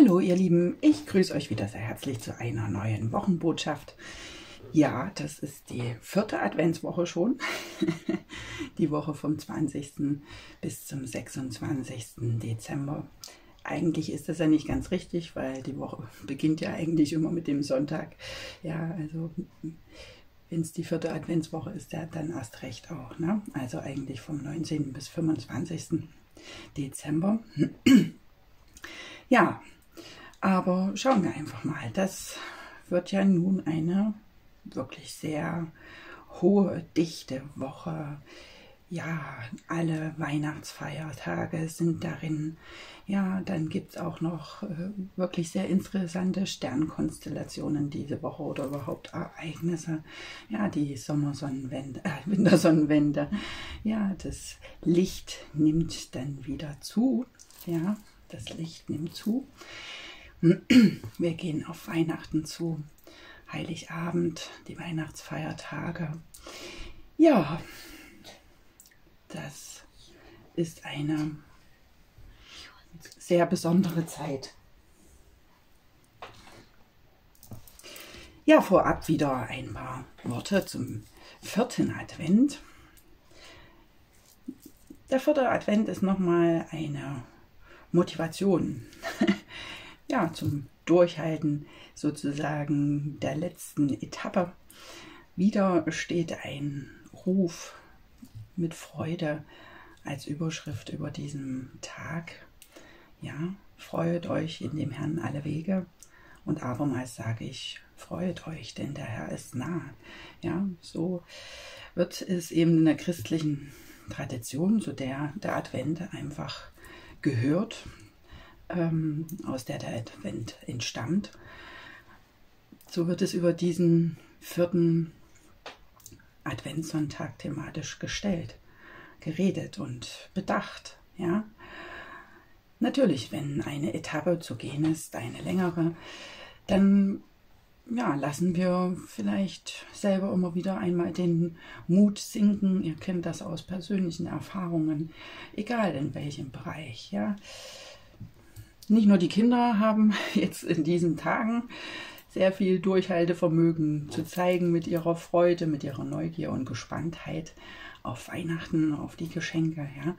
Hallo ihr Lieben, ich grüße euch wieder sehr herzlich zu einer neuen Wochenbotschaft. Ja, das ist die vierte Adventswoche schon. die Woche vom 20. bis zum 26. Dezember. Eigentlich ist das ja nicht ganz richtig, weil die Woche beginnt ja eigentlich immer mit dem Sonntag. Ja, also wenn es die vierte Adventswoche ist, ja, dann erst recht auch. Ne? Also eigentlich vom 19. bis 25. Dezember. ja, aber schauen wir einfach mal. Das wird ja nun eine wirklich sehr hohe, dichte Woche. Ja, alle Weihnachtsfeiertage sind darin. Ja, dann gibt es auch noch äh, wirklich sehr interessante Sternkonstellationen diese Woche oder überhaupt Ereignisse. Ja, die Sommersonnenwende, äh, Wintersonnenwende. Ja, das Licht nimmt dann wieder zu. Ja, das Licht nimmt zu. Wir gehen auf Weihnachten zu, Heiligabend, die Weihnachtsfeiertage. Ja, das ist eine sehr besondere Zeit. Ja, vorab wieder ein paar Worte zum vierten Advent. Der vierte Advent ist nochmal eine Motivation. Ja, zum Durchhalten sozusagen der letzten Etappe. Wieder steht ein Ruf mit Freude als Überschrift über diesem Tag. Ja, freut euch in dem Herrn alle Wege. Und abermals sage ich, freut euch, denn der Herr ist nah. Ja, so wird es eben in der christlichen Tradition, zu der der Advent einfach gehört, ähm, aus der der Advent entstammt. So wird es über diesen vierten Adventssonntag thematisch gestellt, geredet und bedacht. Ja? Natürlich, wenn eine Etappe zu gehen ist, eine längere, dann ja, lassen wir vielleicht selber immer wieder einmal den Mut sinken. Ihr kennt das aus persönlichen Erfahrungen, egal in welchem Bereich. Ja, nicht nur die Kinder haben jetzt in diesen Tagen sehr viel Durchhaltevermögen zu zeigen mit ihrer Freude, mit ihrer Neugier und Gespanntheit auf Weihnachten, auf die Geschenke, ja,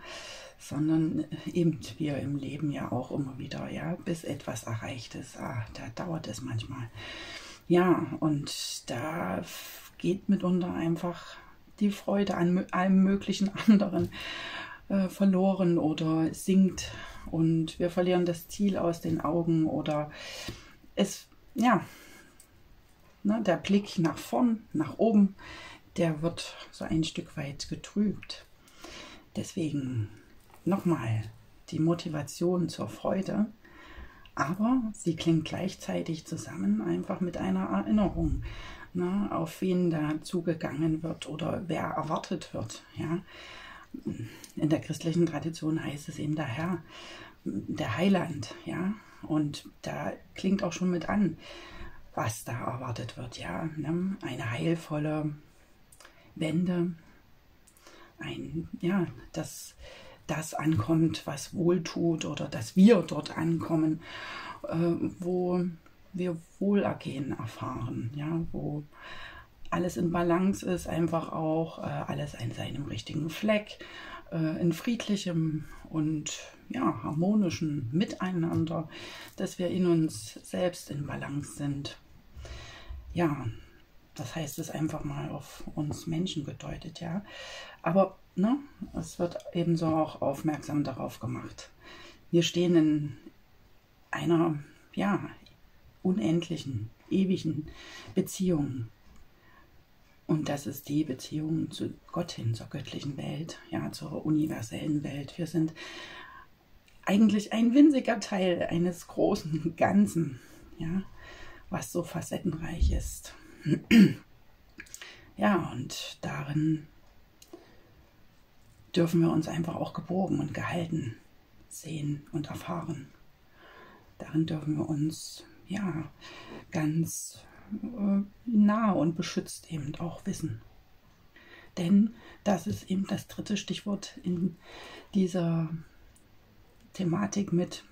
sondern eben wir im Leben ja auch immer wieder, ja, bis etwas erreicht ist. Ah, da dauert es manchmal. Ja, und da geht mitunter einfach die Freude an allem möglichen anderen äh, verloren oder sinkt und wir verlieren das Ziel aus den Augen oder es, ja, ne, der Blick nach vorn, nach oben, der wird so ein Stück weit getrübt. Deswegen nochmal die Motivation zur Freude aber sie klingt gleichzeitig zusammen einfach mit einer Erinnerung, ne, auf wen da zugegangen wird oder wer erwartet wird. Ja. In der christlichen Tradition heißt es eben der Herr, der Heiland, ja, und da klingt auch schon mit an, was da erwartet wird, ja, ne? eine heilvolle Wende, ein, ja, das das ankommt, was wohltut oder dass wir dort ankommen, äh, wo wir Wohlergehen erfahren, ja, wo alles in Balance ist, einfach auch äh, alles an seinem richtigen Fleck, äh, in friedlichem und ja, harmonischen Miteinander, dass wir in uns selbst in Balance sind. Ja, das heißt es einfach mal auf uns Menschen gedeutet, ja. Aber ne, es wird ebenso auch aufmerksam darauf gemacht. Wir stehen in einer, ja, unendlichen, ewigen Beziehung. Und das ist die Beziehung zu Gott hin, zur göttlichen Welt, ja, zur universellen Welt. Wir sind eigentlich ein winziger Teil eines großen Ganzen, ja, was so facettenreich ist. Ja, und darin dürfen wir uns einfach auch geborgen und gehalten sehen und erfahren. Darin dürfen wir uns ja ganz äh, nah und beschützt eben auch wissen. Denn das ist eben das dritte Stichwort in dieser Thematik mit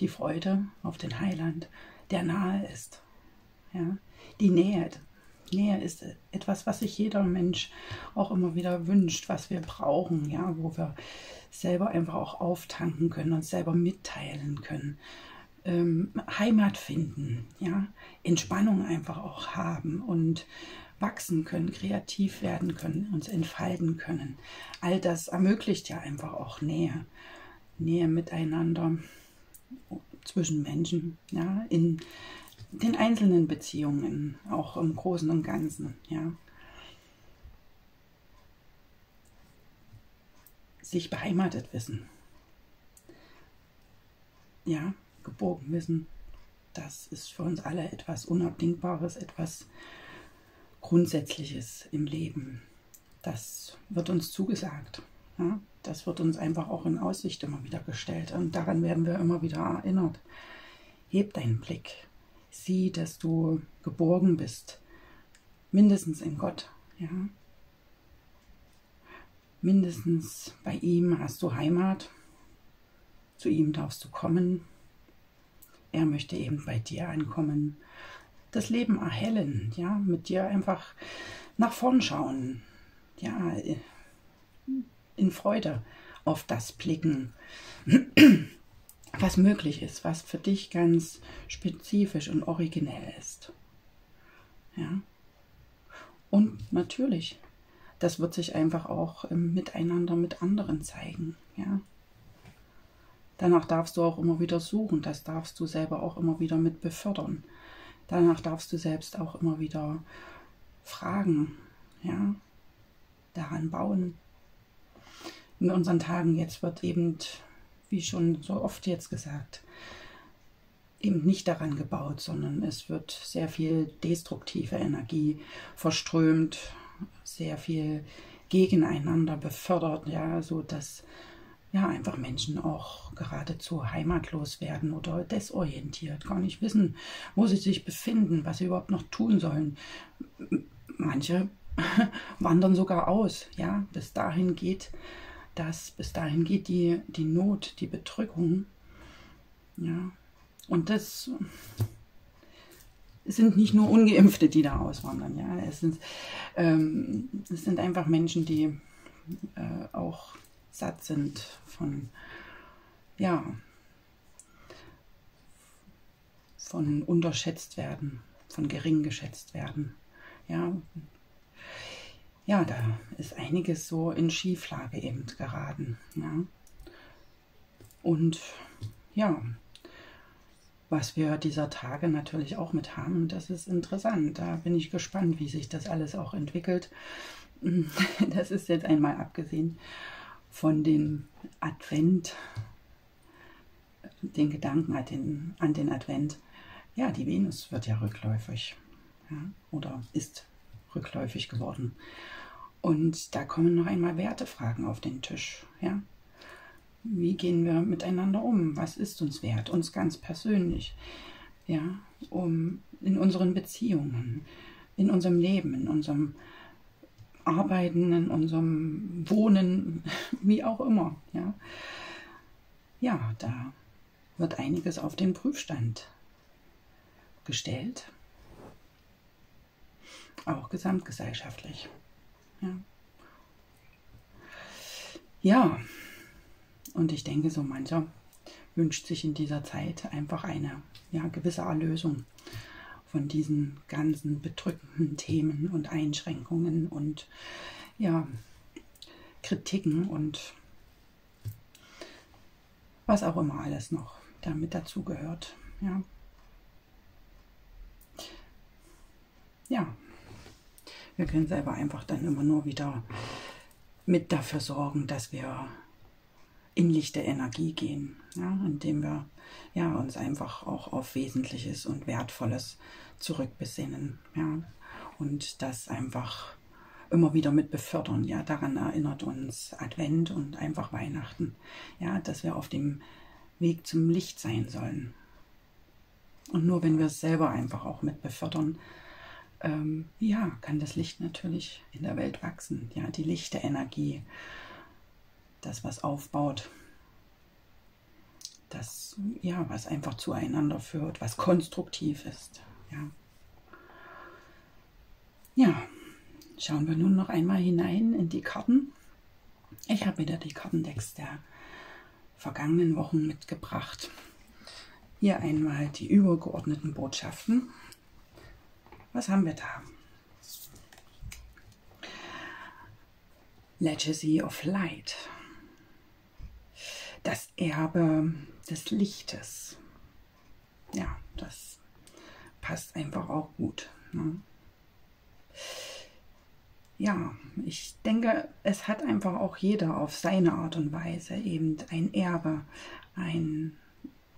die Freude auf den Heiland, der nahe ist. Ja, die Nähe. Nähe ist etwas, was sich jeder Mensch auch immer wieder wünscht, was wir brauchen, ja, wo wir selber einfach auch auftanken können, und selber mitteilen können. Ähm, Heimat finden, ja, Entspannung einfach auch haben und wachsen können, kreativ werden können, uns entfalten können. All das ermöglicht ja einfach auch Nähe, Nähe miteinander zwischen Menschen, ja, in den einzelnen Beziehungen, auch im Großen und Ganzen, ja. Sich beheimatet wissen. Ja, geborgen wissen. Das ist für uns alle etwas Unabdingbares, etwas Grundsätzliches im Leben. Das wird uns zugesagt. Ja? Das wird uns einfach auch in Aussicht immer wieder gestellt. Und daran werden wir immer wieder erinnert. Heb deinen Blick. Sieh, dass du geborgen bist. Mindestens in Gott. Ja? Mindestens bei ihm hast du Heimat. Zu ihm darfst du kommen. Er möchte eben bei dir ankommen das Leben erhellen, ja, mit dir einfach nach vorn schauen, ja, in Freude auf das blicken, was möglich ist, was für dich ganz spezifisch und originell ist. Ja. Und natürlich, das wird sich einfach auch im Miteinander mit anderen zeigen, ja. Danach darfst du auch immer wieder suchen, das darfst du selber auch immer wieder mit befördern. Danach darfst du selbst auch immer wieder fragen, ja, daran bauen. In unseren Tagen jetzt wird eben, wie schon so oft jetzt gesagt, eben nicht daran gebaut, sondern es wird sehr viel destruktive Energie verströmt, sehr viel gegeneinander befördert, ja, so dass ja, einfach Menschen auch geradezu heimatlos werden oder desorientiert, gar nicht wissen, wo sie sich befinden, was sie überhaupt noch tun sollen. Manche wandern sogar aus, ja, bis dahin geht das, bis dahin geht die, die Not, die Bedrückung, ja, und das sind nicht nur Ungeimpfte, die da auswandern, ja, es sind, ähm, es sind einfach Menschen, die äh, auch satt sind von, ja, von unterschätzt werden, von gering geschätzt werden. Ja, ja, da ist einiges so in Schieflage eben geraten. Ja. Und ja, was wir dieser Tage natürlich auch mit haben, das ist interessant. Da bin ich gespannt, wie sich das alles auch entwickelt. Das ist jetzt einmal abgesehen von dem Advent, den Gedanken an den, an den Advent. Ja, die Venus wird ja rückläufig ja, oder ist rückläufig geworden. Und da kommen noch einmal Wertefragen auf den Tisch. Ja? Wie gehen wir miteinander um? Was ist uns wert? Uns ganz persönlich. Ja, um in unseren Beziehungen, in unserem Leben, in unserem Arbeiten, in unserem Wohnen, wie auch immer. Ja, ja da wird einiges auf den Prüfstand gestellt, auch gesamtgesellschaftlich. Ja. ja, und ich denke, so mancher wünscht sich in dieser Zeit einfach eine ja, gewisse Erlösung von diesen ganzen bedrückenden Themen und Einschränkungen und ja, Kritiken und was auch immer alles noch damit dazugehört. Ja. ja, wir können selber einfach dann immer nur wieder mit dafür sorgen, dass wir in lichte Energie gehen, ja, indem wir ja, uns einfach auch auf Wesentliches und Wertvolles zurückbesinnen. Ja, und das einfach immer wieder mit befördern. Ja, daran erinnert uns Advent und einfach Weihnachten. Ja, dass wir auf dem Weg zum Licht sein sollen. Und nur wenn wir es selber einfach auch mit befördern, ähm, ja, kann das Licht natürlich in der Welt wachsen. Ja, die lichte Energie, das, was aufbaut, das, ja, was einfach zueinander führt, was konstruktiv ist. Ja. ja, schauen wir nun noch einmal hinein in die Karten. Ich habe wieder die Kartendecks der vergangenen Wochen mitgebracht. Hier einmal die übergeordneten Botschaften. Was haben wir da? Legacy of Light. Das Erbe des Lichtes. Ja, das passt einfach auch gut. Ne? Ja, ich denke, es hat einfach auch jeder auf seine Art und Weise eben ein Erbe, ein,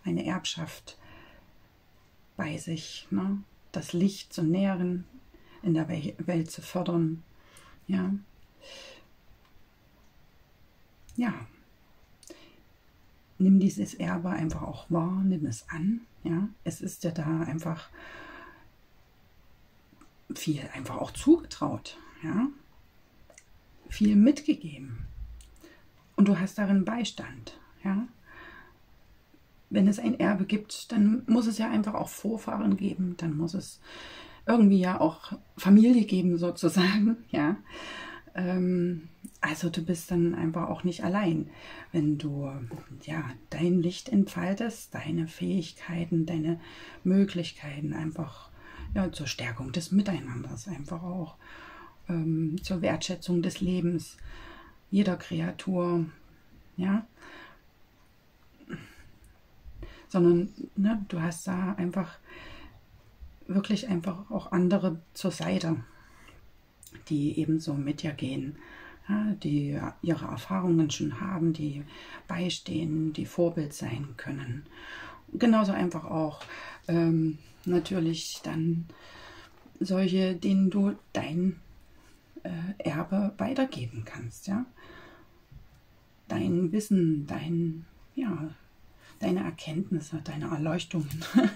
eine Erbschaft bei sich, ne? das Licht zu nähren, in der Welt zu fördern. Ja, ja, nimm dieses Erbe einfach auch wahr, nimm es an. Ja, es ist dir da einfach viel einfach auch zugetraut. Ja, viel mitgegeben. Und du hast darin Beistand. Ja, wenn es ein Erbe gibt, dann muss es ja einfach auch Vorfahren geben. Dann muss es irgendwie ja auch Familie geben sozusagen. Ja, ähm, also du bist dann einfach auch nicht allein, wenn du ja dein Licht entfaltest, deine Fähigkeiten, deine Möglichkeiten einfach ja, zur Stärkung des Miteinanders einfach auch, ähm, zur Wertschätzung des Lebens jeder Kreatur, ja, sondern ne, du hast da einfach wirklich einfach auch andere zur Seite die ebenso mit dir gehen, ja, die ihre Erfahrungen schon haben, die beistehen, die Vorbild sein können. Genauso einfach auch ähm, natürlich dann solche, denen du dein äh, Erbe weitergeben kannst, ja. Dein Wissen, dein, ja, deine Erkenntnisse, deine Erleuchtungen,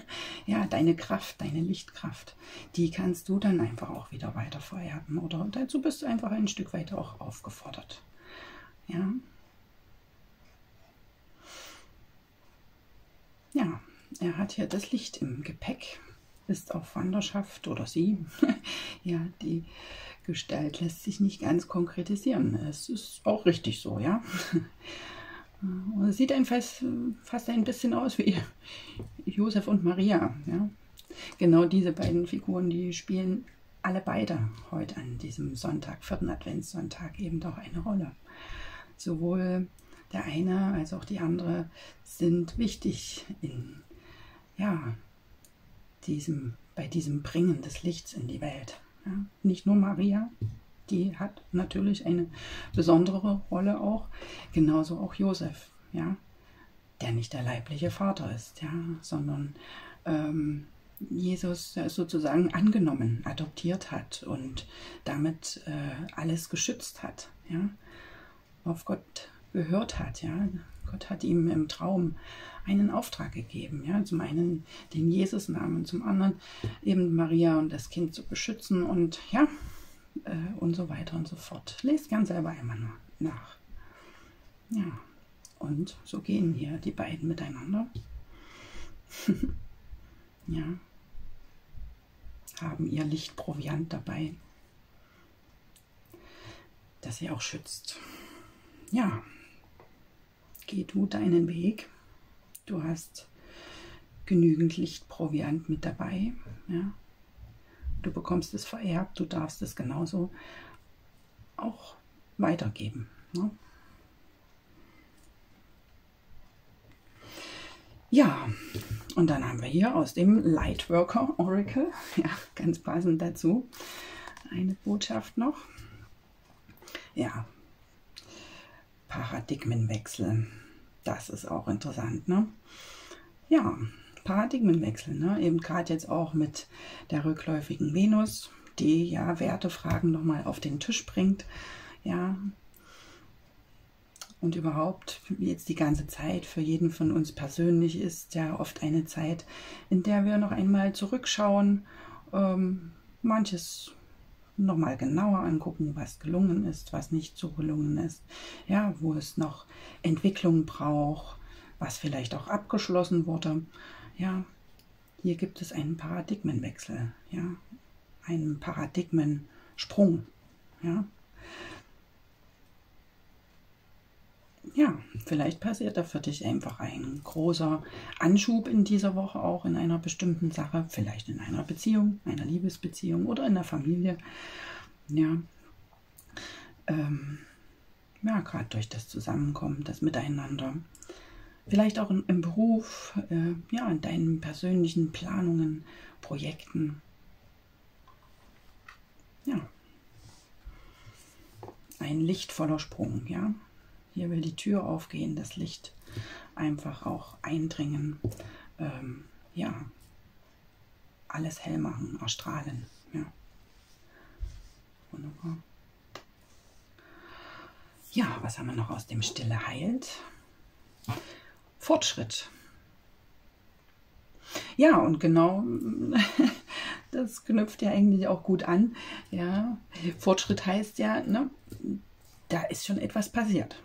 ja, deine Kraft, deine Lichtkraft, die kannst du dann einfach auch wieder weiter vererben. Oder dazu bist du einfach ein Stück weit auch aufgefordert. Ja. Ja, er hat hier das Licht im Gepäck, ist auf Wanderschaft oder sie. ja, die Gestalt lässt sich nicht ganz konkretisieren. Es ist auch richtig so, ja. Und es sieht einem fast, fast ein bisschen aus wie Josef und Maria. Ja? Genau diese beiden Figuren, die spielen alle beide heute an diesem Sonntag, vierten Adventssonntag, eben doch eine Rolle. Sowohl der eine als auch die andere sind wichtig in ja, diesem, bei diesem Bringen des Lichts in die Welt. Ja? Nicht nur Maria, die hat natürlich eine besondere Rolle auch, genauso auch Josef, ja, der nicht der leibliche Vater ist, ja, sondern ähm, Jesus sozusagen angenommen, adoptiert hat und damit äh, alles geschützt hat, ja, auf Gott gehört hat, ja. Gott hat ihm im Traum einen Auftrag gegeben, ja, zum einen den Jesus-Namen, zum anderen eben Maria und das Kind zu beschützen und ja, äh, und so weiter und so fort. Lest gern selber einmal nach. Ja, und so gehen hier die beiden miteinander. ja, haben ihr Lichtproviant dabei, das sie auch schützt. Ja, geh du deinen Weg. Du hast genügend Lichtproviant mit dabei. Ja, Du bekommst es vererbt, du darfst es genauso auch weitergeben. Ne? Ja, und dann haben wir hier aus dem Lightworker Oracle, ja, ganz passend dazu, eine Botschaft noch. Ja, Paradigmenwechsel, das ist auch interessant, ne? Ja, Paradigmenwechsel. Ne? Eben gerade jetzt auch mit der rückläufigen Venus, die ja Wertefragen nochmal auf den Tisch bringt. Ja. Und überhaupt jetzt die ganze Zeit für jeden von uns persönlich ist ja oft eine Zeit, in der wir noch einmal zurückschauen, ähm, manches nochmal genauer angucken, was gelungen ist, was nicht so gelungen ist, ja, wo es noch Entwicklung braucht, was vielleicht auch abgeschlossen wurde. Ja, hier gibt es einen Paradigmenwechsel, ja, einen Paradigmensprung, ja. Ja, vielleicht passiert da für dich einfach ein großer Anschub in dieser Woche auch in einer bestimmten Sache, vielleicht in einer Beziehung, einer Liebesbeziehung oder in der Familie. Ja, ähm, ja, gerade durch das Zusammenkommen, das Miteinander. Vielleicht auch im Beruf, äh, ja, in deinen persönlichen Planungen, Projekten. Ja. Ein lichtvoller Sprung, ja. Hier will die Tür aufgehen, das Licht einfach auch eindringen. Ähm, ja. Alles hell machen, erstrahlen. Ja. Wunderbar. Ja, was haben wir noch aus dem Stille heilt? Fortschritt. Ja, und genau, das knüpft ja eigentlich auch gut an. Ja, Fortschritt heißt ja, ne, da ist schon etwas passiert.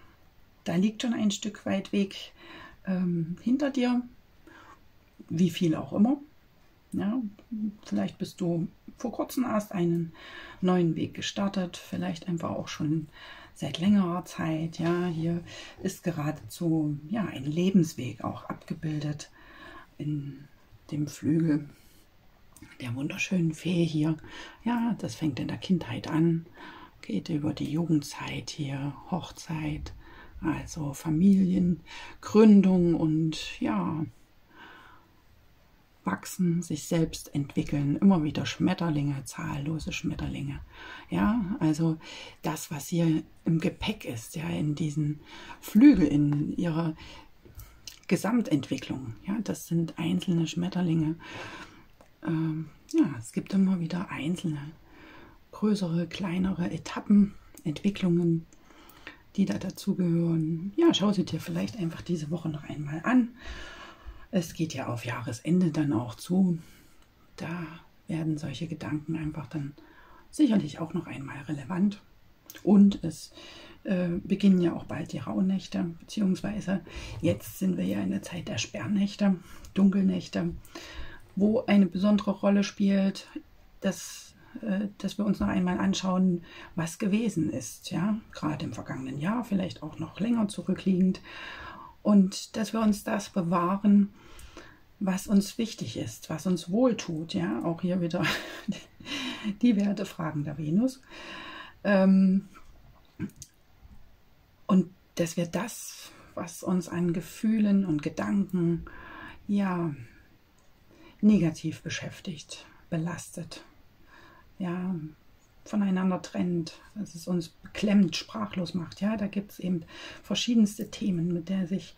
Da liegt schon ein Stück weit Weg ähm, hinter dir, wie viel auch immer. Ja, vielleicht bist du vor kurzem erst einen neuen Weg gestartet, vielleicht einfach auch schon seit längerer Zeit. Ja, hier ist geradezu ja, ein Lebensweg auch abgebildet in dem Flügel der wunderschönen Fee hier. Ja, das fängt in der Kindheit an, geht über die Jugendzeit hier, Hochzeit, also Familiengründung und ja, wachsen, sich selbst entwickeln, immer wieder Schmetterlinge, zahllose Schmetterlinge. Ja, also das, was hier im Gepäck ist, ja, in diesen Flügel, in ihrer Gesamtentwicklung, ja, das sind einzelne Schmetterlinge. Ähm, ja, es gibt immer wieder einzelne, größere, kleinere Etappen, Entwicklungen, die da dazugehören. Ja, schau sie dir vielleicht einfach diese Woche noch einmal an es geht ja auf Jahresende dann auch zu. Da werden solche Gedanken einfach dann sicherlich auch noch einmal relevant. Und es äh, beginnen ja auch bald die Rauhnächte, beziehungsweise jetzt sind wir ja in der Zeit der Sperrnächte, Dunkelnächte, wo eine besondere Rolle spielt, dass, äh, dass wir uns noch einmal anschauen, was gewesen ist, ja, gerade im vergangenen Jahr, vielleicht auch noch länger zurückliegend und dass wir uns das bewahren, was uns wichtig ist, was uns wohltut. Ja, auch hier wieder die Wertefragen der Venus. Ähm, und dass wir das, was uns an Gefühlen und Gedanken ja negativ beschäftigt, belastet, ja, voneinander trennt, dass es uns beklemmt, sprachlos macht. Ja, da gibt es eben verschiedenste Themen, mit der sich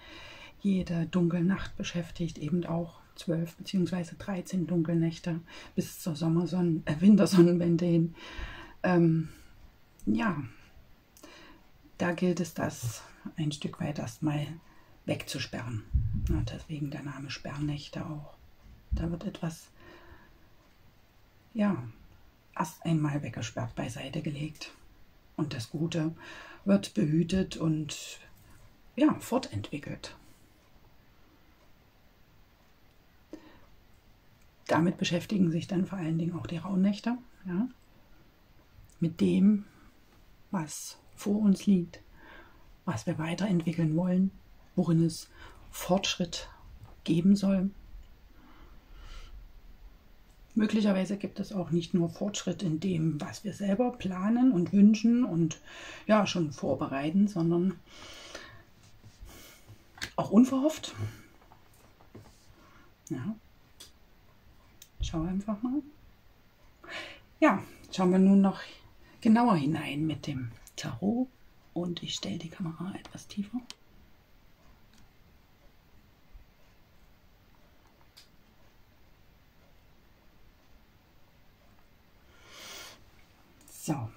jede Dunkelnacht beschäftigt, eben auch zwölf beziehungsweise 13 Dunkelnächte bis zur Sommersonnen äh, Wintersonnenwende hin. Ähm, ja, da gilt es, das ein Stück weit erstmal wegzusperren. Ja, deswegen der Name Sperrnächte auch. Da wird etwas, ja, erst einmal weggesperrt, beiseite gelegt. Und das Gute wird behütet und ja, fortentwickelt. Damit beschäftigen sich dann vor allen Dingen auch die Rauhnächte. Ja? Mit dem, was vor uns liegt, was wir weiterentwickeln wollen, worin es Fortschritt geben soll. Möglicherweise gibt es auch nicht nur Fortschritt in dem, was wir selber planen und wünschen und ja schon vorbereiten, sondern auch unverhofft. Ja. Schau einfach mal. Ja, schauen wir nun noch genauer hinein mit dem Tarot und ich stelle die Kamera etwas tiefer. So,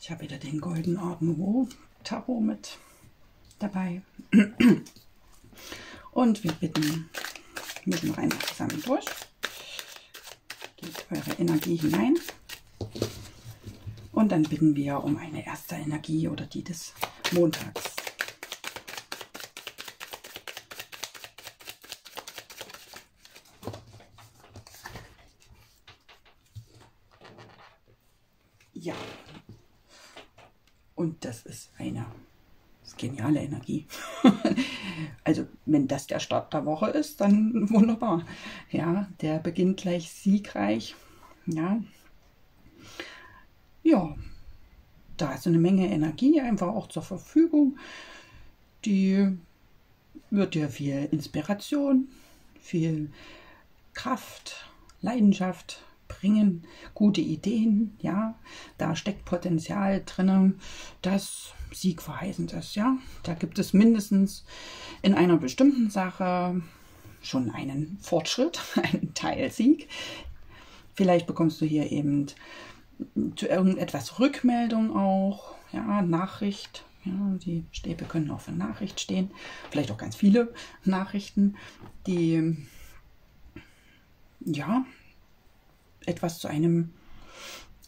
ich habe wieder den Golden Art Nouveau Tarot mit dabei. Und wir bitten, müssen noch einmal zusammen durch. Gebt eure Energie hinein. Und dann bitten wir um eine erste Energie oder die des Montags. ja, und das ist eine ist geniale Energie. also wenn das der Start der Woche ist, dann wunderbar. Ja, der beginnt gleich siegreich. Ja, ja, da ist eine Menge Energie einfach auch zur Verfügung. Die wird dir viel Inspiration, viel Kraft, Leidenschaft bringen, gute Ideen, ja, da steckt Potenzial drin, das siegverheißend ist, ja. Da gibt es mindestens in einer bestimmten Sache schon einen Fortschritt, einen Teilsieg. Vielleicht bekommst du hier eben zu irgendetwas Rückmeldung auch, ja, Nachricht. Ja, die Stäbe können auch für Nachricht stehen. Vielleicht auch ganz viele Nachrichten, die ja etwas zu einem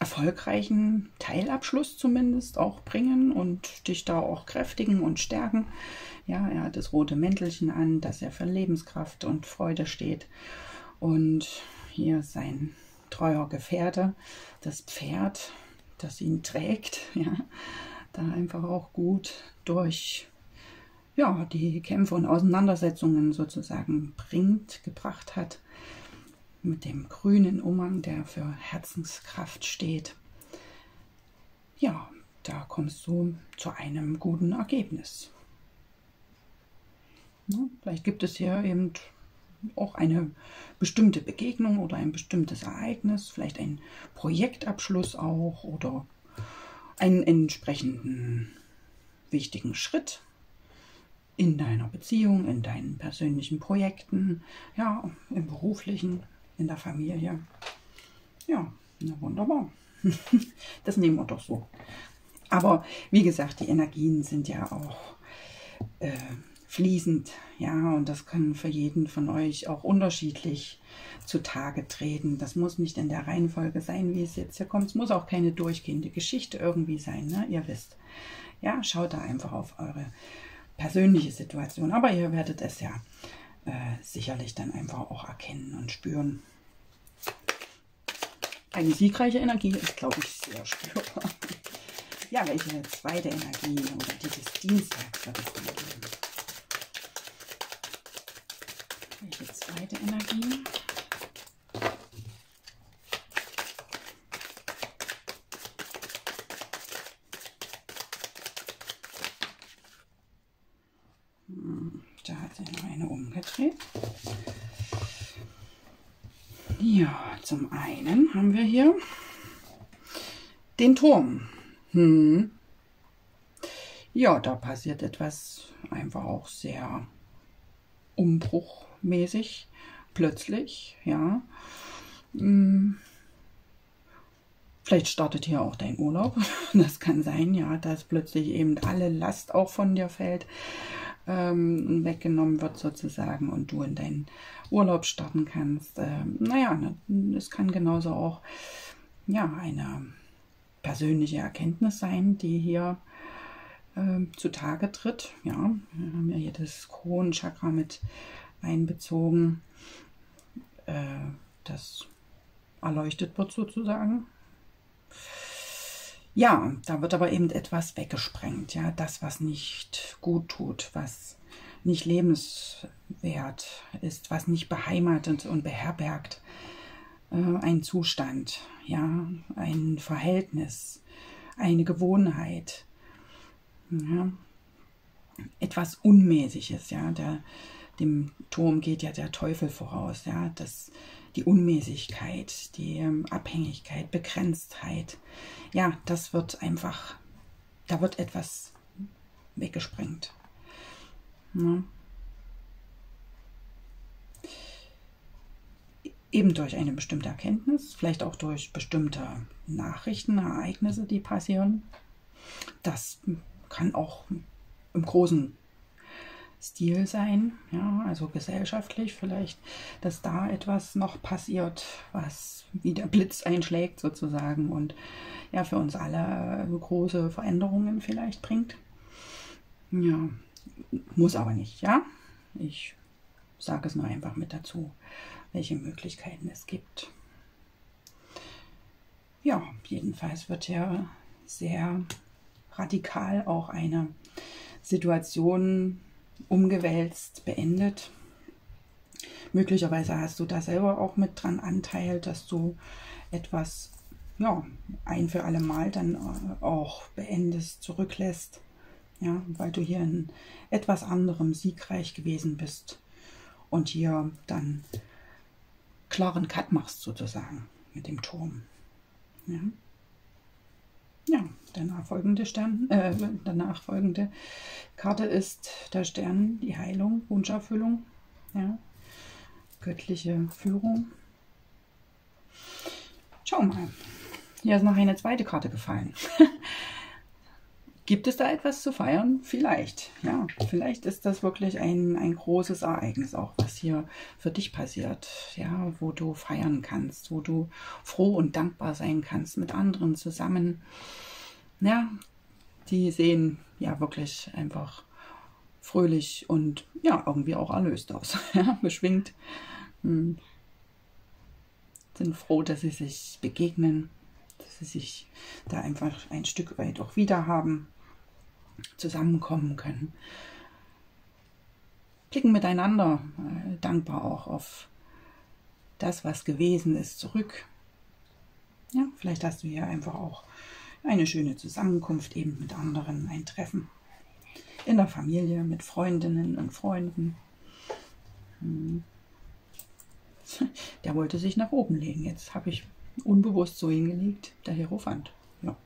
erfolgreichen Teilabschluss zumindest auch bringen und dich da auch kräftigen und stärken. Ja, er hat das rote Mäntelchen an, dass er für Lebenskraft und Freude steht. Und hier sein treuer Gefährte, das Pferd, das ihn trägt, ja, da einfach auch gut durch ja, die Kämpfe und Auseinandersetzungen sozusagen bringt, gebracht hat, mit dem grünen Umhang, der für Herzenskraft steht. Ja, da kommst du zu einem guten Ergebnis. Vielleicht gibt es hier eben auch eine bestimmte Begegnung oder ein bestimmtes Ereignis, vielleicht ein Projektabschluss auch oder einen entsprechenden wichtigen Schritt in deiner Beziehung, in deinen persönlichen Projekten, ja, im beruflichen, in der Familie. Ja, na wunderbar. das nehmen wir doch so. Aber wie gesagt, die Energien sind ja auch äh, fließend, ja, und das kann für jeden von euch auch unterschiedlich zutage treten. Das muss nicht in der Reihenfolge sein, wie es jetzt hier kommt. Es muss auch keine durchgehende Geschichte irgendwie sein, ne? Ihr wisst. Ja, schaut da einfach auf eure persönliche Situation. Aber ihr werdet es ja äh, sicherlich dann einfach auch erkennen und spüren. Eine siegreiche Energie ist, glaube ich, sehr spürbar. Ja, welche zweite Energie oder dieses Dienstag wird es dann geben? Welche zweite Energie? Hm, da hat sich noch eine umgedreht. Ja, zum einen haben wir hier den Turm. Hm. Ja, da passiert etwas einfach auch sehr Umbruch mäßig, plötzlich, ja. Hm. Vielleicht startet hier auch dein Urlaub. Das kann sein, ja, dass plötzlich eben alle Last auch von dir fällt, ähm, weggenommen wird sozusagen und du in deinen Urlaub starten kannst. Ähm, naja, ne, es kann genauso auch ja, eine persönliche Erkenntnis sein, die hier äh, zutage tritt. Ja, wir haben ja hier das Kronenchakra mit einbezogen, äh, das erleuchtet wird sozusagen. Ja, da wird aber eben etwas weggesprengt, ja, das, was nicht gut tut, was nicht lebenswert ist, was nicht beheimatet und beherbergt, äh, ein Zustand, ja, ein Verhältnis, eine Gewohnheit, ja, etwas Unmäßiges, ja, der, dem Turm geht ja der Teufel voraus, ja, das, die Unmäßigkeit, die ähm, Abhängigkeit, Begrenztheit, ja, das wird einfach, da wird etwas weggesprengt. Ja. Eben durch eine bestimmte Erkenntnis, vielleicht auch durch bestimmte Nachrichten, Ereignisse, die passieren. Das kann auch im großen Stil sein, ja, also gesellschaftlich vielleicht, dass da etwas noch passiert, was wie der Blitz einschlägt sozusagen und ja für uns alle große Veränderungen vielleicht bringt. Ja, muss aber nicht, ja. Ich sage es nur einfach mit dazu, welche Möglichkeiten es gibt. ja, jedenfalls wird ja sehr radikal auch eine Situation umgewälzt, beendet. Möglicherweise hast du da selber auch mit dran Anteil, dass du etwas ja, ein für alle Mal dann äh, auch beendest, zurücklässt. Ja, weil du hier in etwas anderem siegreich gewesen bist und hier dann klaren Cut machst sozusagen mit dem Turm. Ja, ja der nachfolgende Stern, äh, der nachfolgende Karte ist der Stern, die Heilung, Wunscherfüllung, ja, göttliche Führung. Schau mal, hier ist noch eine zweite Karte gefallen. Gibt es da etwas zu feiern? Vielleicht, ja. Vielleicht ist das wirklich ein, ein großes Ereignis auch, was hier für dich passiert, ja, wo du feiern kannst, wo du froh und dankbar sein kannst mit anderen zusammen. Ja, die sehen ja wirklich einfach fröhlich und ja, irgendwie auch erlöst aus, ja, beschwingt. Hm. Sind froh, dass sie sich begegnen dass sie sich da einfach ein Stück weit auch wieder haben, zusammenkommen können. Blicken miteinander äh, dankbar auch auf das, was gewesen ist, zurück. Ja, vielleicht hast du hier einfach auch eine schöne Zusammenkunft eben mit anderen, ein Treffen in der Familie, mit Freundinnen und Freunden. Hm. Der wollte sich nach oben legen. Jetzt habe ich unbewusst so hingelegt, der Hierophant. Ja.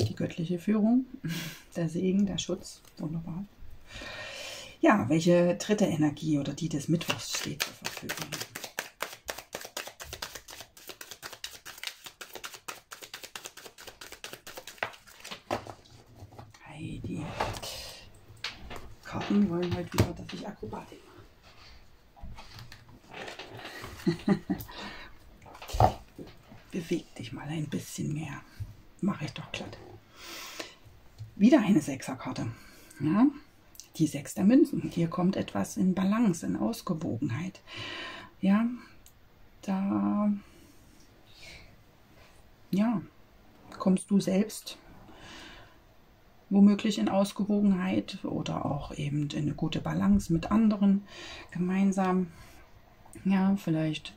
Die göttliche Führung, der Segen, der Schutz, wunderbar. Ja, welche dritte Energie oder die des Mittwochs steht zur Verfügung? Hey, die Karten wollen heute wieder, dass ich Akrobatik mache. beweg dich mal ein bisschen mehr. Mache ich doch glatt. Wieder eine Sechserkarte. Ja, die Sechs der Münzen. Hier kommt etwas in Balance, in Ausgewogenheit. Ja, da ja, kommst du selbst womöglich in Ausgewogenheit oder auch eben in eine gute Balance mit anderen gemeinsam. Ja, vielleicht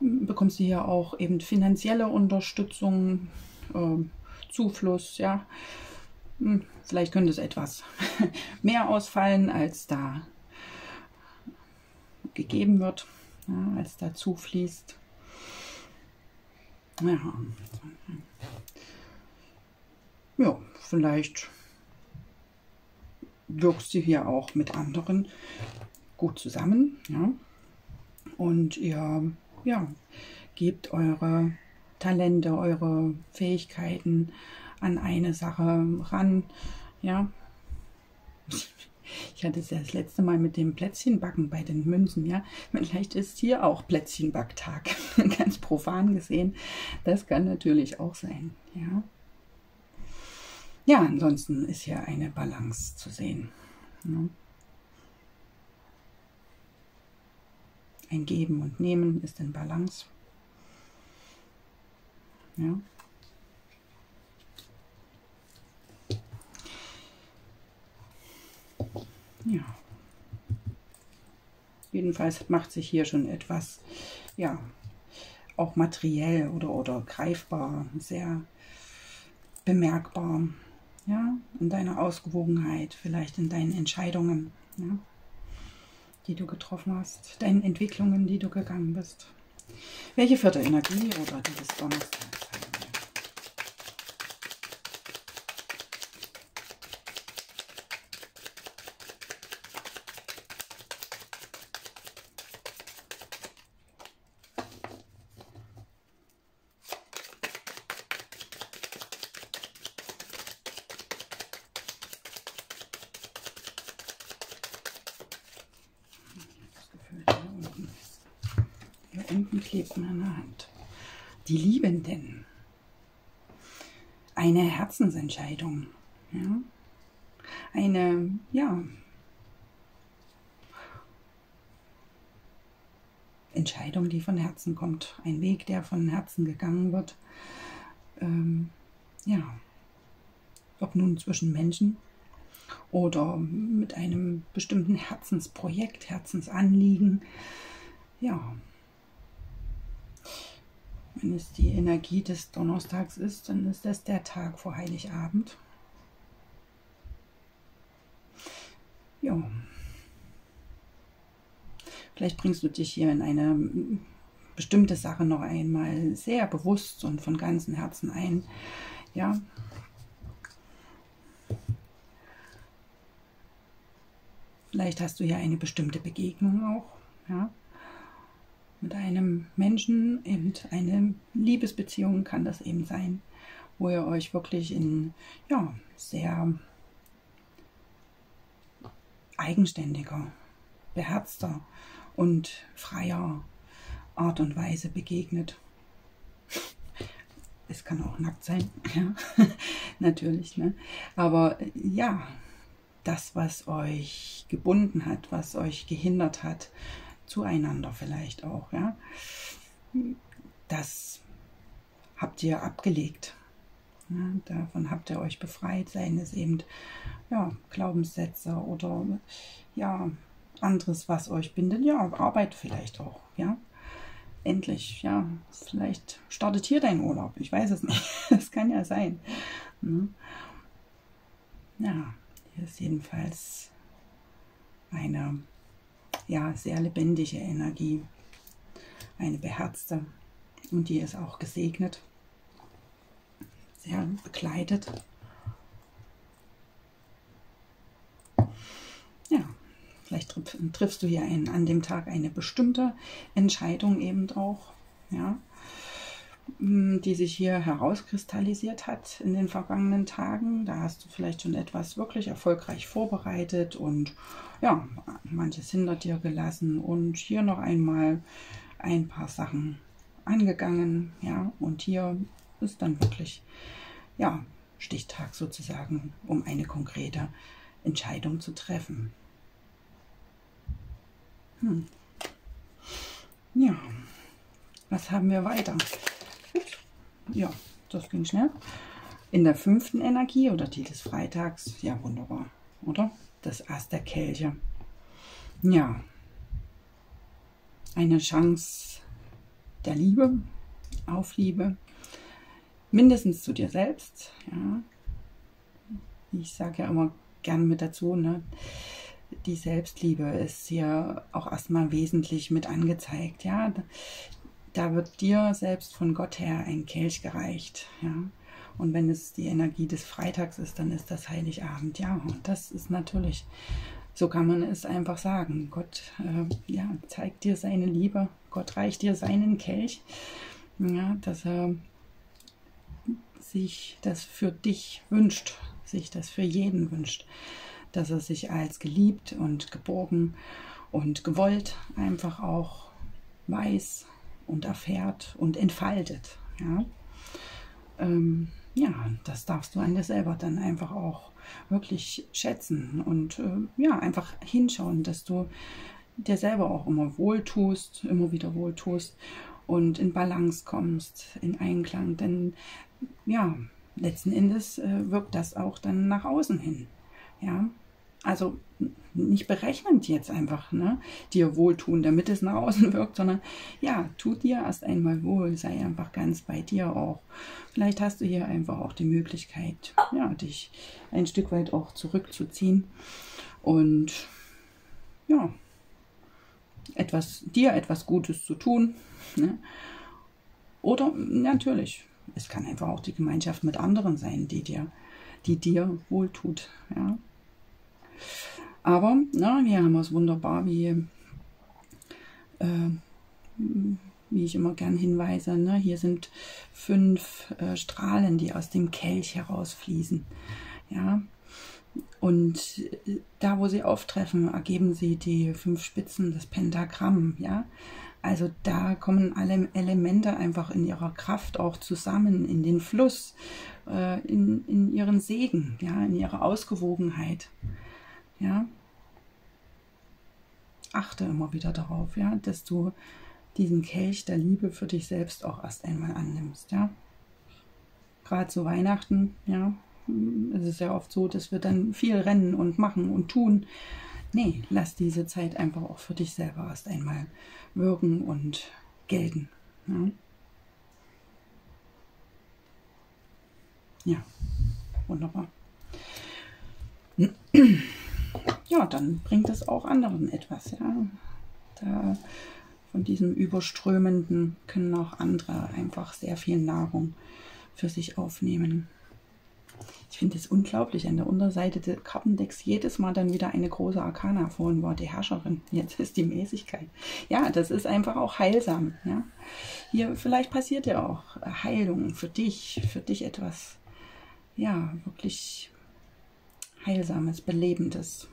bekommst du hier auch eben finanzielle Unterstützung, äh, Zufluss, ja. Hm, vielleicht könnte es etwas mehr ausfallen, als da gegeben wird, ja, als da zufließt. Ja. ja, vielleicht wirkst du hier auch mit anderen gut zusammen, ja. Und ihr ja, gebt eure Talente, eure Fähigkeiten an eine Sache ran. Ja, ich hatte es ja das letzte Mal mit dem Plätzchenbacken bei den Münzen, ja. Vielleicht ist hier auch Plätzchenbacktag, ganz profan gesehen. Das kann natürlich auch sein, ja. Ja, ansonsten ist hier eine Balance zu sehen. Ja. Ein Geben und Nehmen ist in Balance. Ja. Ja. Jedenfalls macht sich hier schon etwas, ja, auch materiell oder, oder greifbar, sehr bemerkbar, ja, in deiner Ausgewogenheit, vielleicht in deinen Entscheidungen, ja die du getroffen hast, deinen Entwicklungen, die du gegangen bist. Welche vierte Energie oder dieses Donnerstag? Unten klebt meine Hand. Die Liebenden. Eine Herzensentscheidung. Ja? Eine, ja, Entscheidung, die von Herzen kommt. Ein Weg, der von Herzen gegangen wird. ähm, ja, ob nun zwischen Menschen oder mit einem bestimmten Herzensprojekt, Herzensanliegen. Ja, wenn es die Energie des Donnerstags ist, dann ist das der Tag vor Heiligabend. Ja. Vielleicht bringst du dich hier in eine bestimmte Sache noch einmal sehr bewusst und von ganzem Herzen ein. Ja. Vielleicht hast du ja eine bestimmte Begegnung auch. Ja mit einem Menschen, eben eine Liebesbeziehung kann das eben sein, wo ihr euch wirklich in ja, sehr eigenständiger, beherzter und freier Art und Weise begegnet. Es kann auch nackt sein, ja, natürlich, ne? Aber ja, das, was euch gebunden hat, was euch gehindert hat, zueinander vielleicht auch, ja. Das habt ihr abgelegt. Ja, davon habt ihr euch befreit, seien es eben ja, Glaubenssätze oder ja, anderes, was euch bindet. Ja, Arbeit vielleicht auch, ja. Endlich, ja, vielleicht startet hier dein Urlaub. Ich weiß es nicht. Das kann ja sein. Ne? Ja, hier ist jedenfalls eine ja, sehr lebendige Energie, eine beherzte. Und die ist auch gesegnet, sehr begleitet. Ja, vielleicht triffst du hier ein, an dem Tag eine bestimmte Entscheidung eben auch, ja, die sich hier herauskristallisiert hat in den vergangenen Tagen. Da hast du vielleicht schon etwas wirklich erfolgreich vorbereitet und ja, manches hinter dir gelassen und hier noch einmal ein paar Sachen angegangen, ja, und hier ist dann wirklich, ja, Stichtag sozusagen, um eine konkrete Entscheidung zu treffen. Hm. Ja, was haben wir weiter? Ja, das ging schnell. In der fünften Energie oder die des Freitags, ja wunderbar, oder? Das Ass der Kelche. Ja, eine Chance der Liebe, auf Liebe, mindestens zu dir selbst. Ja. Ich sage ja immer gern mit dazu, ne? die Selbstliebe ist hier auch erstmal wesentlich mit angezeigt. Ja, da wird dir selbst von Gott her ein Kelch gereicht. Ja? Und wenn es die Energie des Freitags ist, dann ist das Heiligabend. Ja, und das ist natürlich, so kann man es einfach sagen. Gott äh, ja, zeigt dir seine Liebe, Gott reicht dir seinen Kelch, ja, dass er sich das für dich wünscht, sich das für jeden wünscht, dass er sich als geliebt und geborgen und gewollt einfach auch weiß und erfährt und entfaltet. Ja? Ähm, ja, das darfst du an dir selber dann einfach auch wirklich schätzen und äh, ja, einfach hinschauen, dass du dir selber auch immer wohltust, immer wieder wohltust und in Balance kommst, in Einklang. Denn ja, letzten Endes äh, wirkt das auch dann nach außen hin. Ja, also nicht berechnend jetzt einfach, ne, dir wohltun, damit es nach außen wirkt, sondern ja, tu dir erst einmal wohl, sei einfach ganz bei dir auch. Vielleicht hast du hier einfach auch die Möglichkeit, ja, dich ein Stück weit auch zurückzuziehen und ja, etwas, dir etwas Gutes zu tun. Ne? Oder natürlich, es kann einfach auch die Gemeinschaft mit anderen sein, die dir, die dir wohltut. Ja? Aber na, hier haben wir es wunderbar, wie, äh, wie ich immer gern hinweise. Ne? Hier sind fünf äh, Strahlen, die aus dem Kelch herausfließen. Ja, und äh, da, wo sie auftreffen, ergeben sie die fünf Spitzen des Pentagramm. Ja, also da kommen alle Elemente einfach in ihrer Kraft auch zusammen, in den Fluss, äh, in, in ihren Segen, ja, in ihrer Ausgewogenheit. Ja. Achte immer wieder darauf, ja, dass du diesen Kelch der Liebe für dich selbst auch erst einmal annimmst, ja. gerade zu Weihnachten, ja, es ist ja oft so, dass wir dann viel rennen und machen und tun. Nee, lass diese Zeit einfach auch für dich selber erst einmal wirken und gelten. Ja, ja wunderbar. Ja, dann bringt es auch anderen etwas, ja. Da von diesem Überströmenden können auch andere einfach sehr viel Nahrung für sich aufnehmen. Ich finde es unglaublich. An der Unterseite des Kartendecks jedes Mal dann wieder eine große Arkana. Vorhin war die Herrscherin, jetzt ist die Mäßigkeit. Ja, das ist einfach auch heilsam. Ja. Hier vielleicht passiert ja auch Heilung für dich, für dich etwas, ja, wirklich Heilsames, Belebendes,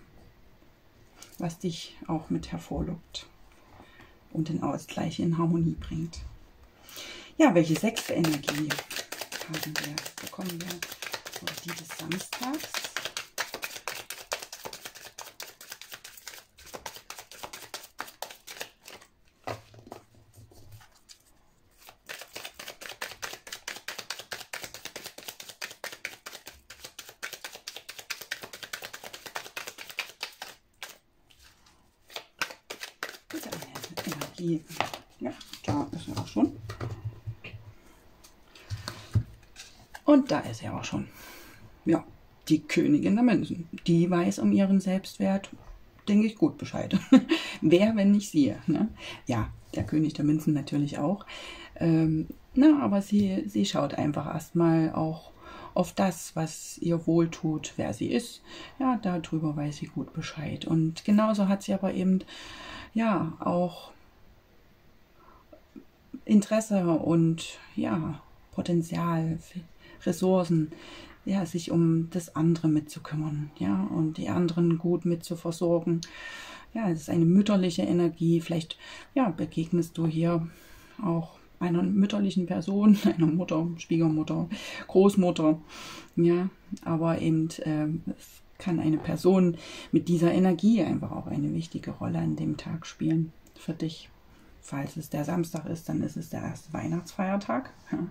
was dich auch mit hervorlockt und den Ausgleich in Harmonie bringt. Ja, welche sechste Energie haben wir? Bekommen wir die des Samstags. Energie. Ja, da ist er auch schon. Und da ist er auch schon. Ja, die Königin der Münzen. Die weiß um ihren Selbstwert, denke ich, gut Bescheid. Wer, wenn nicht sie? Ne? Ja, der König der Münzen natürlich auch. Ähm, na, aber sie, sie schaut einfach erstmal auch auf das, was ihr wohltut, wer sie ist. Ja, darüber weiß sie gut Bescheid. Und genauso hat sie aber eben, ja, auch Interesse und, ja, Potenzial, Ressourcen, ja, sich um das andere mitzukümmern, ja, und die anderen gut mit zu versorgen. Ja, es ist eine mütterliche Energie. Vielleicht, ja, begegnest du hier auch einer mütterlichen Person, einer Mutter, Schwiegermutter, Großmutter, ja, aber eben äh, es kann eine Person mit dieser Energie einfach auch eine wichtige Rolle an dem Tag spielen für dich. Falls es der Samstag ist, dann ist es der erste Weihnachtsfeiertag.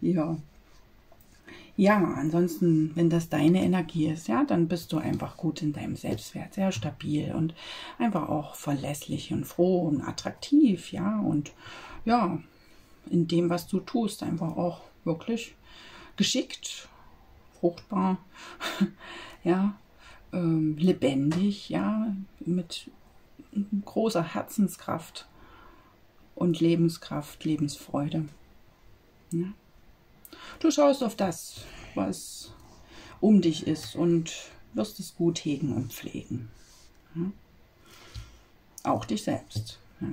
Ja, ja, ansonsten, wenn das deine Energie ist, ja, dann bist du einfach gut in deinem Selbstwert, sehr stabil und einfach auch verlässlich und froh und attraktiv, ja, und ja, in dem, was du tust, einfach auch wirklich geschickt, fruchtbar, ja, ähm, lebendig, ja, mit großer Herzenskraft und Lebenskraft, Lebensfreude. Ja. Du schaust auf das, was um dich ist und wirst es gut hegen und pflegen. Ja? Auch dich selbst. Ja?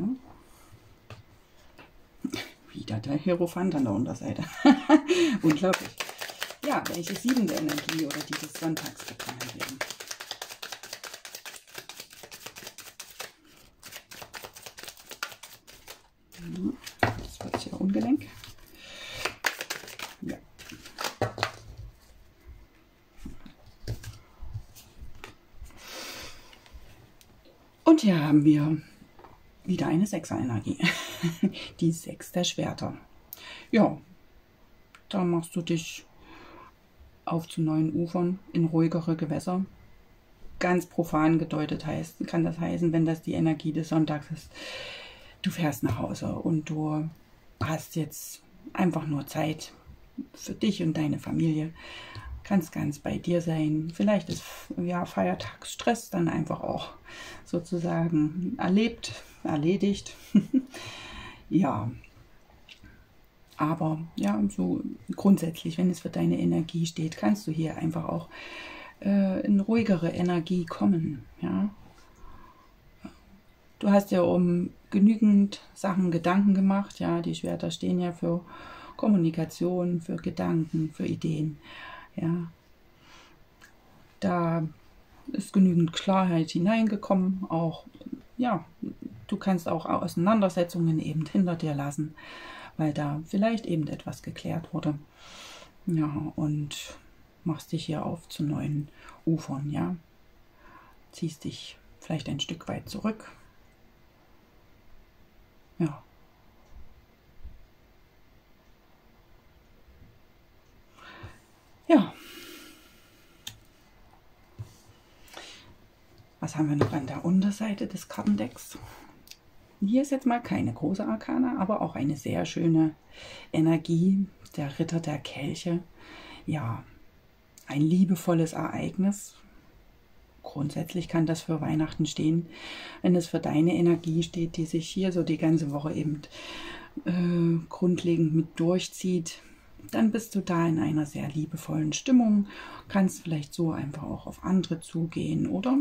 Wieder der Hierophant an der Unterseite. Unglaublich. Ja, welche siebente Energie oder die des Sonntags bekommen werden. Das wird hier ungelenk. Und hier haben wir wieder eine Sechser-Energie. Die Sechs der Schwerter. Ja, da machst du dich auf zu neuen Ufern in ruhigere Gewässer. Ganz profan gedeutet heißt, kann das heißen, wenn das die Energie des Sonntags ist. Du fährst nach Hause und du hast jetzt einfach nur Zeit für dich und deine Familie kannst ganz bei dir sein. Vielleicht ist ja Feiertagsstress dann einfach auch sozusagen erlebt, erledigt. ja. Aber ja, so grundsätzlich, wenn es für deine Energie steht, kannst du hier einfach auch äh, in ruhigere Energie kommen. Ja. Du hast ja um genügend Sachen Gedanken gemacht. Ja, die Schwerter stehen ja für Kommunikation, für Gedanken, für Ideen. Ja, da ist genügend Klarheit hineingekommen. Auch, ja, du kannst auch Auseinandersetzungen eben hinter dir lassen, weil da vielleicht eben etwas geklärt wurde. Ja, und machst dich hier auf zu neuen Ufern, ja. Ziehst dich vielleicht ein Stück weit zurück. Ja. Ja. Was haben wir noch an der Unterseite des Kartendecks? Hier ist jetzt mal keine große Arkana, aber auch eine sehr schöne Energie. Der Ritter der Kelche. Ja, ein liebevolles Ereignis. Grundsätzlich kann das für Weihnachten stehen, wenn es für deine Energie steht, die sich hier so die ganze Woche eben äh, grundlegend mit durchzieht dann bist du da in einer sehr liebevollen Stimmung, kannst vielleicht so einfach auch auf andere zugehen oder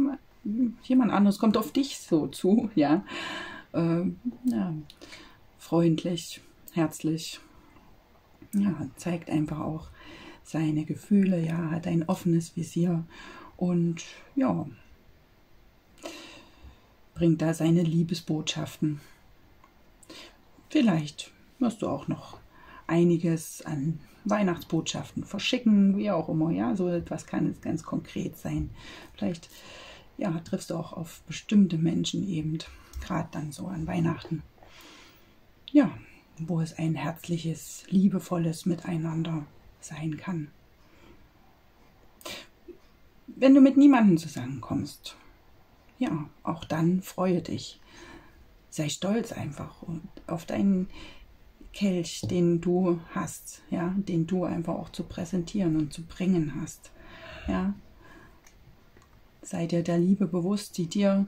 jemand anderes kommt auf dich so zu, ja äh, ja, freundlich, herzlich. Ja, zeigt einfach auch seine Gefühle, ja, hat ein offenes Visier und ja, bringt da seine Liebesbotschaften. Vielleicht wirst du auch noch einiges an Weihnachtsbotschaften verschicken, wie auch immer, ja, so etwas kann es ganz konkret sein. Vielleicht ja, triffst du auch auf bestimmte Menschen eben gerade dann so an Weihnachten. Ja, wo es ein herzliches, liebevolles Miteinander sein kann. Wenn du mit niemandem zusammenkommst, ja, auch dann freue dich. Sei stolz einfach auf deinen Kelch, den du hast, ja, den du einfach auch zu präsentieren und zu bringen hast. Ja, sei dir der Liebe bewusst, die dir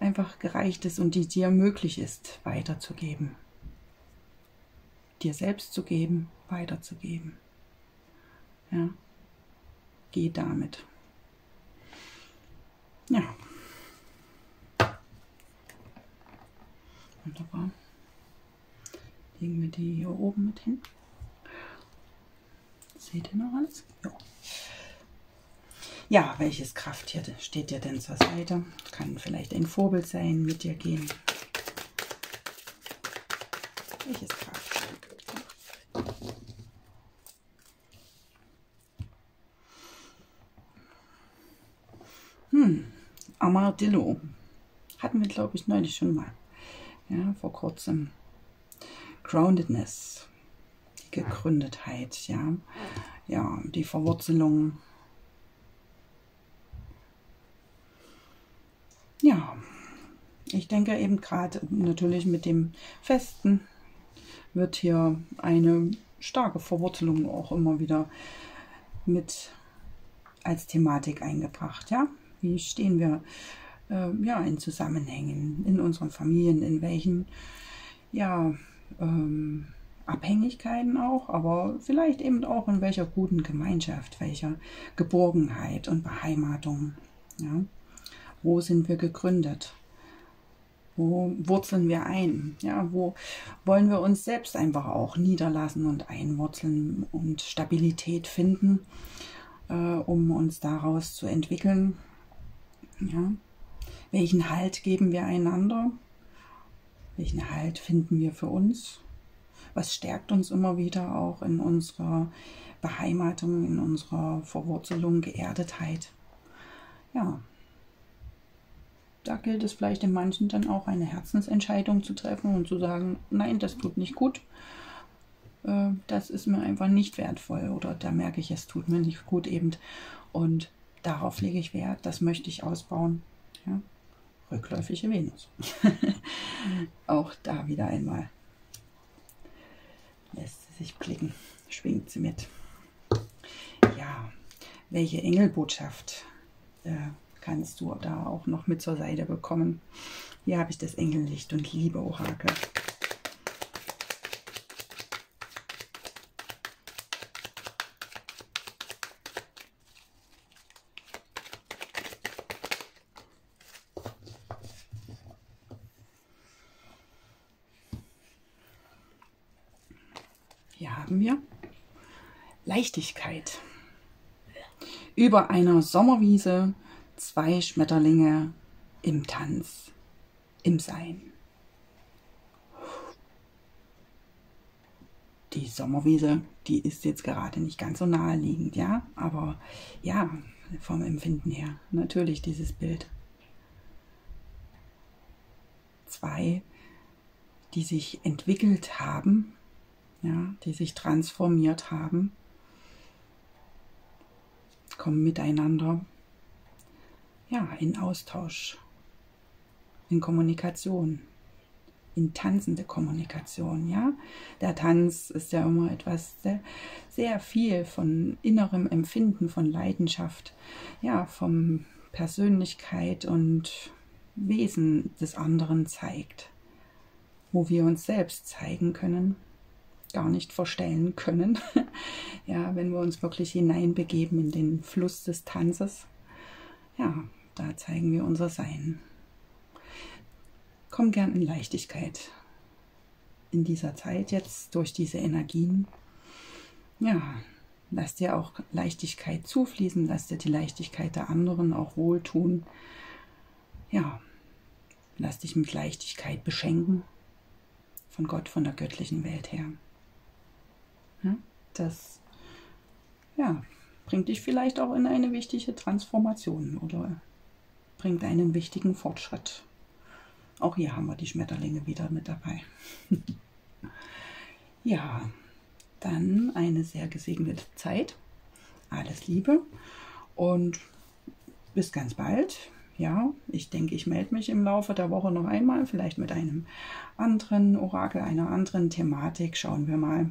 einfach gereicht ist und die dir möglich ist, weiterzugeben. Dir selbst zu geben, weiterzugeben. Ja. Geh damit. Ja. Wunderbar. Legen wir die hier oben mit hin. Seht ihr noch alles? Ja. Ja, welches Krafttier steht dir denn zur Seite? Kann vielleicht ein Vorbild sein, mit dir gehen. Welches Krafttier? Hm, Armadillo. Hatten wir, glaube ich, neulich schon mal. Ja, vor kurzem. Groundedness. Die Gegründetheit, ja. Ja, die Verwurzelung ja, ich denke eben gerade natürlich mit dem Festen wird hier eine starke Verwurzelung auch immer wieder mit als Thematik eingebracht. Ja, wie stehen wir äh, ja in Zusammenhängen in unseren Familien, in welchen ja ähm, Abhängigkeiten auch, aber vielleicht eben auch in welcher guten Gemeinschaft, welcher Geborgenheit und Beheimatung. Ja. Wo sind wir gegründet? Wo wurzeln wir ein? Ja, wo wollen wir uns selbst einfach auch niederlassen und einwurzeln und Stabilität finden, äh, um uns daraus zu entwickeln? Ja, welchen Halt geben wir einander? Welchen Halt finden wir für uns? Was stärkt uns immer wieder auch in unserer Beheimatung, in unserer Verwurzelung, Geerdetheit? Ja, da gilt es vielleicht in manchen dann auch eine Herzensentscheidung zu treffen und zu sagen, nein, das tut nicht gut. Äh, das ist mir einfach nicht wertvoll oder da merke ich, es tut mir nicht gut eben. Und darauf lege ich Wert, das möchte ich ausbauen. Ja? Rückläufige Venus. auch da wieder einmal lässt sie sich blicken, schwingt sie mit. Ja, welche Engelbotschaft äh, kannst du da auch noch mit zur Seite bekommen. Hier habe ich das Engellicht und Liebe Orakel. Hier haben wir Leichtigkeit. Über einer Sommerwiese zwei Schmetterlinge im Tanz, im Sein. Die Sommerwiese, die ist jetzt gerade nicht ganz so naheliegend, ja, aber ja, vom Empfinden her, natürlich dieses Bild. Zwei, die sich entwickelt haben, ja, die sich transformiert haben, kommen miteinander. Ja, in Austausch, in Kommunikation, in tanzende Kommunikation, ja. Der Tanz ist ja immer etwas sehr, sehr viel von innerem Empfinden, von Leidenschaft, ja, vom Persönlichkeit und Wesen des anderen zeigt, wo wir uns selbst zeigen können, gar nicht verstellen können, ja, wenn wir uns wirklich hineinbegeben in den Fluss des Tanzes, ja, da zeigen wir unser Sein. Komm gern in Leichtigkeit in dieser Zeit jetzt durch diese Energien. Ja, lass dir auch Leichtigkeit zufließen, lass dir die Leichtigkeit der anderen auch wohltun. Ja, lass dich mit Leichtigkeit beschenken von Gott, von der göttlichen Welt her. Das ja, bringt dich vielleicht auch in eine wichtige Transformation oder bringt einen wichtigen Fortschritt. Auch hier haben wir die Schmetterlinge wieder mit dabei. ja, dann eine sehr gesegnete Zeit. Alles Liebe und bis ganz bald. Ja, ich denke, ich melde mich im Laufe der Woche noch einmal, vielleicht mit einem anderen Orakel, einer anderen Thematik. Schauen wir mal.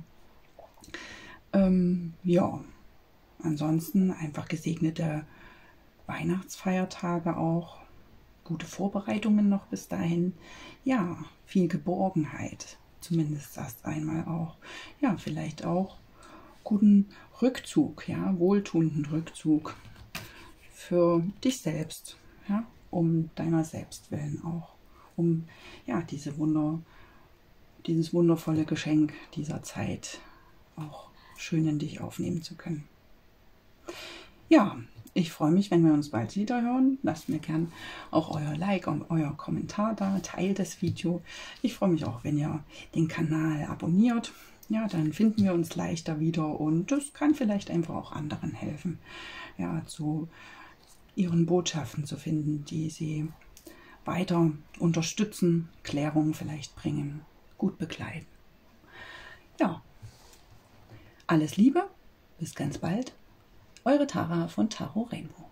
Ähm, ja, ansonsten einfach gesegnete Weihnachtsfeiertage auch. Gute Vorbereitungen noch bis dahin. Ja, viel Geborgenheit. Zumindest erst einmal auch. Ja, vielleicht auch guten Rückzug, ja, wohltuenden Rückzug für dich selbst, ja, um deiner selbst willen auch, um ja diese Wunder, dieses wundervolle Geschenk dieser Zeit auch schön in dich aufnehmen zu können. Ja, ich freue mich, wenn wir uns bald wieder hören. Lasst mir gern auch euer Like und euer Kommentar da. Teilt das Video. Ich freue mich auch, wenn ihr den Kanal abonniert. Ja, dann finden wir uns leichter wieder und das kann vielleicht einfach auch anderen helfen, ja, zu ihren Botschaften zu finden, die sie weiter unterstützen, Klärung vielleicht bringen, gut begleiten. Ja, alles Liebe, bis ganz bald. Eure Tara von Taro Rainbow.